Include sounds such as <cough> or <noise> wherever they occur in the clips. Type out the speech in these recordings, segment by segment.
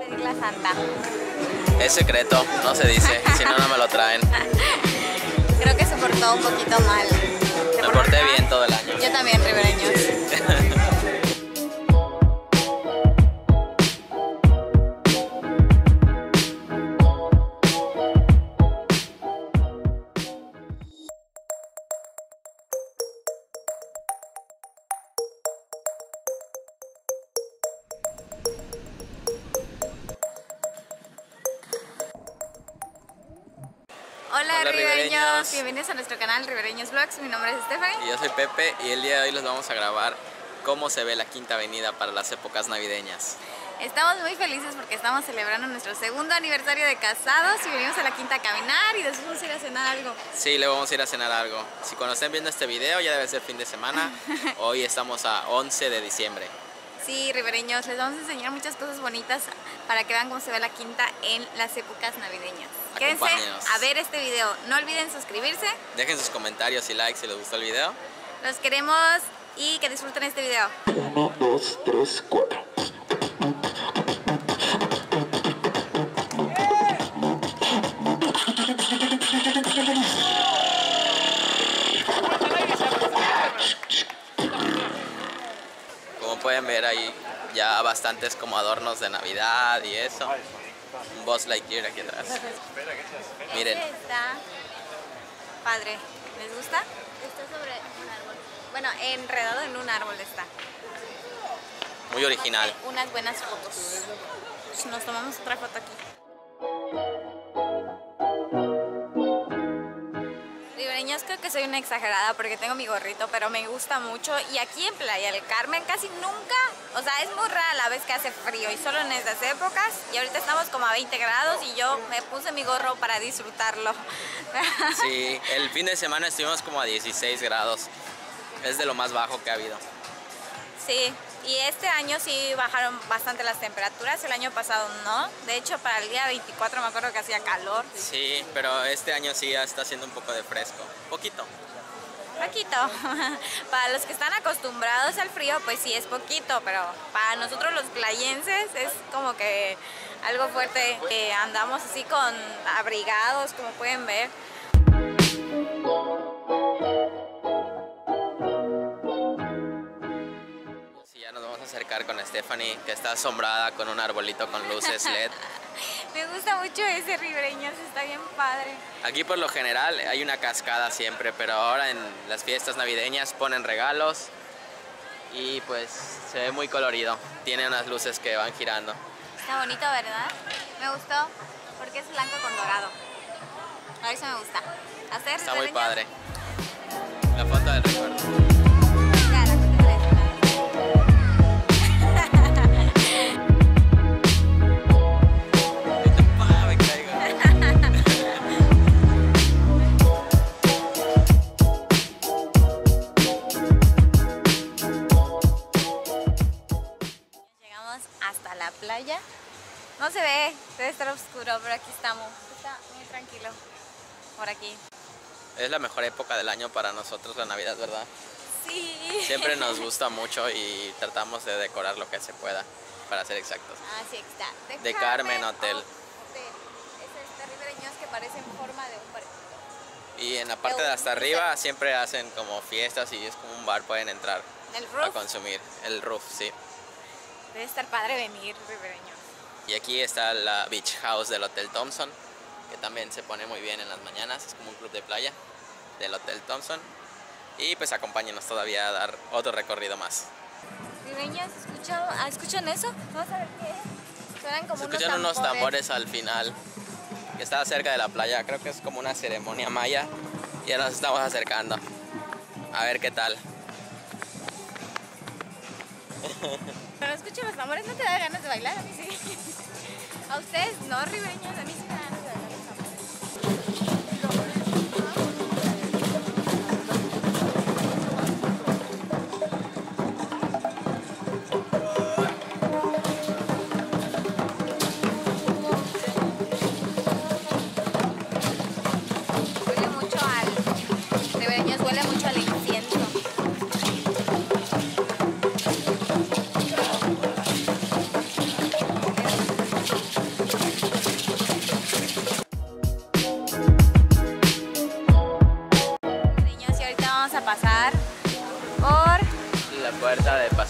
Pedir la santa. Es secreto, no se dice, si no, no me lo traen. <laughs> Creo que se portó un poquito mal. ¿Se Me porté bien todo el año. Yo también, ribereños. Hola, Hola, ribereños. ribereños. bienvenidos a nuestro canal Ribereños Vlogs. Mi nombre es Stephanie. Y yo soy Pepe y el día de hoy les vamos a grabar cómo se ve la Quinta Avenida para las épocas navideñas. Estamos muy felices porque estamos celebrando nuestro segundo aniversario de casados y venimos a la quinta a caminar y después vamos a ir a cenar algo. Sí, le vamos a ir a cenar algo. Si cuando estén viendo este video ya debe ser fin de semana. <laughs> Hoy estamos a 11 de diciembre. Sí, ribereños, les vamos a enseñar muchas cosas bonitas para que vean cómo se ve la quinta en las épocas navideñas. Quédense a ver este video. No olviden suscribirse. Dejen sus comentarios y likes si les gustó el video. Los queremos y que disfruten este video. 1, 2, 3, 4. Bastantes como adornos de Navidad y eso. Un Buzz Lightyear aquí atrás. Miren, Este está padre. ¿Les gusta? Está sobre un árbol. Bueno, enredado en un árbol está. muy original. Unas buenas fotos. Nos tomamos otra foto aquí. Que soy una exagerada porque tengo mi gorrito, pero me gusta mucho. Y aquí en Playa del Carmen casi nunca, o sea, es muy rara la vez que hace frío y solo en estas épocas. Y ahorita estamos como a 20 grados y yo me puse mi gorro para disfrutarlo. <laughs> Sí, el fin de semana estuvimos como a 16 grados. Es de lo más bajo que ha habido. Sí, y este año sí bajaron bastante las temperaturas, el año pasado no. De hecho, para el día 24 me acuerdo que hacía calor. Sí, pero este año sí ya está haciendo un poco de fresco. Poquito. Poquito. <laughs> para los que están acostumbrados al frío, pues sí es poquito, pero para nosotros los playenses es como que algo fuerte. Eh, andamos así con abrigados, como pueden ver. Con Stephanie, que está asombrada con un arbolito con luces <laughs> LED. Me gusta mucho ese ribereño, está bien padre. Aquí por lo general hay una cascada siempre, pero ahora en las fiestas navideñas ponen regalos y pues se ve muy colorido. Tiene unas luces que van girando. Está bonito, ¿verdad? Me gustó porque es blanco con dorado. A eso me gusta. Hacer Está muy padre. La foto del recuerdo. No se ve, debe estar oscuro, pero aquí estamos. Está muy tranquilo por aquí. Es la mejor época del año para nosotros la Navidad, ¿verdad? Sí. Siempre nos <laughs> gusta mucho y tratamos de decorar lo que se pueda, para ser exactos. Ah, sí, aquí está. De Carmen Hotel. Es este ribereños que parece en forma de un. Y en la parte de hasta arriba siempre hacen como fiestas y es como un bar, pueden entrar El a roof. consumir. El roof, sí. Debe estar padre venir, ribereños. Y aquí está la Beach House del Hotel Thompson, que también se pone muy bien en las mañanas, es como un club de playa del Hotel Thompson. Y pues acompáñenos todavía a dar otro recorrido más. ¿escuchan, ah, ¿escuchan eso? Vamos a ver qué es. Suenan como Se unos escuchan unos tambores. tambores al final, que está cerca de la playa, creo que es como una ceremonia maya. Y ya nos estamos acercando. A ver qué tal. Pero escucho los tambores, ¿no te da ganas de bailar? A mí sí. A ustedes no, ribereños, a mí sí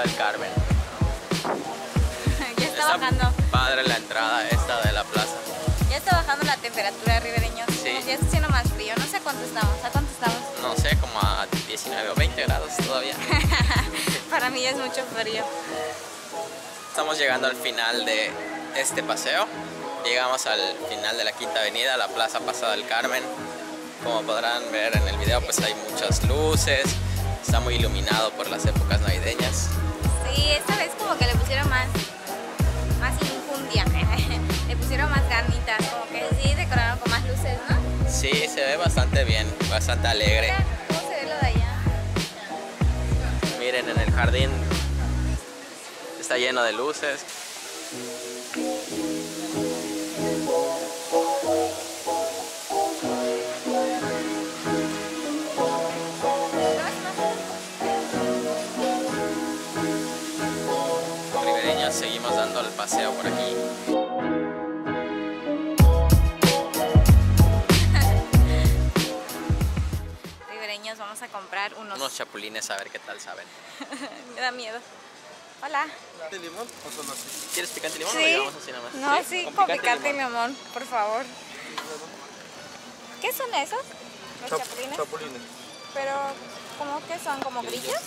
Paso del Carmen. <laughs> ya está bajando. padre la entrada esta de la plaza. Ya está bajando la temperatura, ribereños. Sí. Ya está haciendo más frío. No sé cuánto estamos. ¿A cuánto estamos? No sé, como a 19 o 20 grados todavía. <laughs> Para mí ya es mucho frío. Estamos llegando al final de este paseo. Llegamos al final de la Quinta Avenida, la Plaza Pasada del Carmen. Como podrán ver en el video, pues hay muchas luces. Está muy iluminado por las épocas navideñas. Esta vez como que le pusieron más, más infundia. <laughs> le pusieron más ganitas. Como que sí, decoraron con más luces, ¿no? Sí, se ve bastante bien, bastante alegre. Cómo se ve lo de allá. Miren, en el jardín está lleno de luces. Seguimos dando el paseo por aquí. <laughs> Ribereños, vamos a comprar unos... Unos chapulines a ver qué tal saben. <laughs> Me da miedo. Hola. ¿De limón o solo así? ¿Quieres picante limón o Sí. lo llevamos así nada más? No, sí, con picante y limón. limón, por favor. ¿Qué son esos? Los Chap- chapulines. Chapulines. Pero, ¿cómo que son? ¿Como grillos?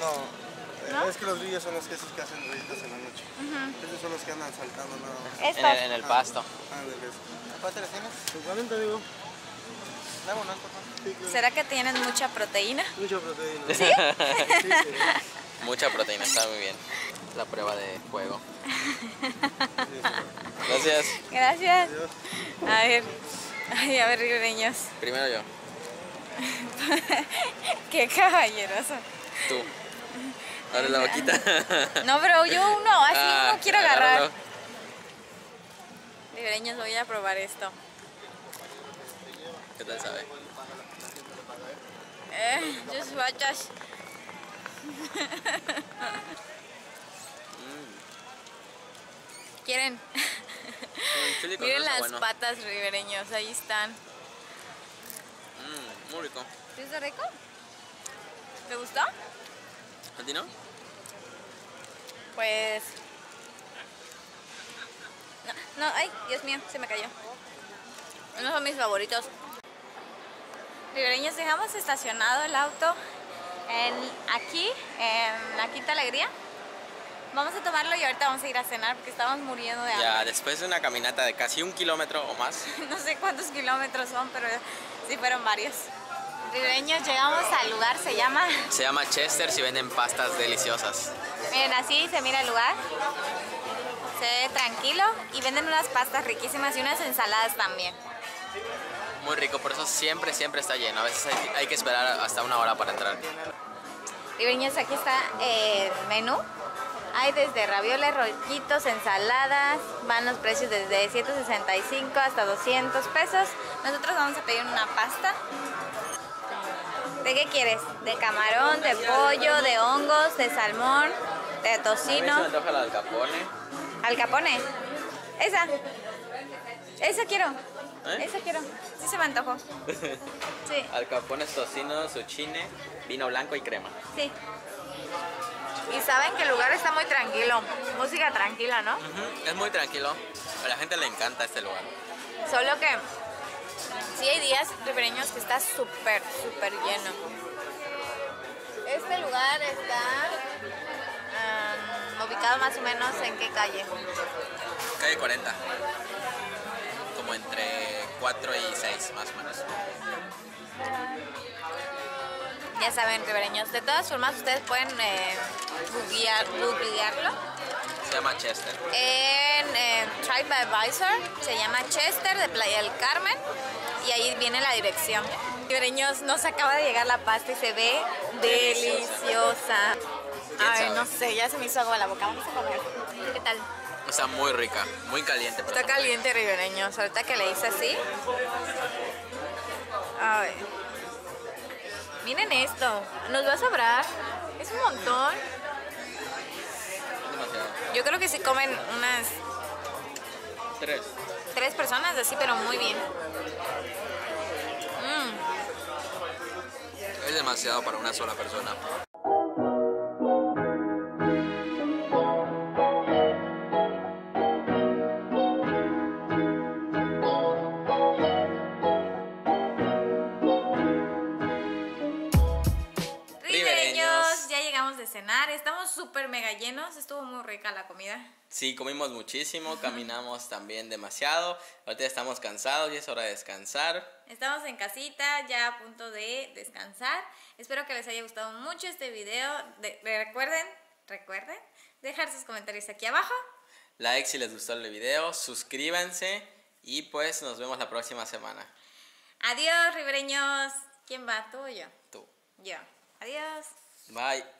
No, ¿No? es que los grillos son los quesos que hacen ruiditos en la noche. Esos son los que andan saltando nada más. En el, en el pasto. Ah, de eso. ¿Cuánto le tienes? 50, digo. ¿Será que tienen mucha proteína? Mucha proteína. ¿Sí? sí, <laughs> sí. Mucha proteína, está muy bien. La prueba de fuego. Gracias. Gracias. A ver, ay, a ver, ribereños. Primero yo. <laughs> Qué caballeroso. Tú. Abre la boquita. <laughs> No, pero yo uno, así Ah, uno quiero agarrar. agárralo. Ribereños, voy a probar esto. ¿Qué tal sabe? Eh, just watch us. ¿Quieren? Chile con Miren las bueno. patas ribereños, ahí están. Mm, muy rico. ¿Sí está rico? ¿Te gustó? ¿A ti no? Pues... No, no, ay, Dios mío, se me cayó. No son mis favoritos. Ribereños, dejamos estacionado el auto en, aquí, en la Quinta Alegría. Vamos a tomarlo y ahorita vamos a ir a cenar porque estamos muriendo de hambre. Ya, <laughs> después de una caminata de casi un kilómetro o más, No sé cuántos kilómetros son, pero sí fueron varios. Ribereños, llegamos al lugar, se llama... se llama Chester y venden pastas deliciosas. Miren, así se mira el lugar. Se ve tranquilo y venden unas pastas riquísimas y unas ensaladas también. Muy rico, por eso siempre, siempre está lleno. A veces hay, hay que esperar hasta una hora para entrar. Ribereños, aquí está el menú. Hay desde ravioles, rollitos, ensaladas. Van los precios desde 165 hasta 200 pesos. Nosotros vamos a pedir una pasta. ¿De qué quieres? ¿De camarón, de pollo, de hongos, de salmón, de A mí se me tocino? la del capone. ¿Al capone? Esa. Esa quiero. ¿Eh? Esa quiero. Sí se me antojó. <laughs> Sí, Al capone tocino, zucchine, vino blanco y crema. sí. Y saben que el lugar está muy tranquilo. Música tranquila, ¿no? Es muy tranquilo. A la gente le encanta este lugar. Solo que sí hay días ribereños que está súper, súper lleno. Este lugar está ubicado más o menos en qué calle. Calle 40. Como entre 4 y 6 más o menos. Ya saben, ribereños. De todas formas, ustedes pueden eh, googlearlo. Se llama Chester. En eh, TripAdvisor se llama Chester de Playa del Carmen y ahí viene la dirección. Ribereños, nos acaba de llegar la pasta y se ve deliciosa. ¿Quién Ay, no sé, ya se me hizo agua en la boca. Vamos a comer. ¿Qué tal? Está muy rica, muy caliente. Está caliente, ribereños. Ahorita que le hice así. Ay. Miren esto, nos va a sobrar. Es un montón. Yo creo que se comen unas Tres. tres personas así, pero muy bien. Mm. Es demasiado para una sola persona. Cenar. Estamos súper mega llenos. Estuvo muy rica la comida. Sí, comimos muchísimo, caminamos también demasiado. Ahorita estamos cansados y es hora de descansar. Estamos en casita, ya a punto de descansar. Espero que les haya gustado mucho este video. De- de- recuerden, recuerden, dejar sus comentarios aquí abajo. Like si les gustó el video, suscríbanse y pues nos vemos la próxima semana. Adiós, ribereños. ¿Quién va? ¿Tú o yo? Tú. Yo. Adiós. Bye.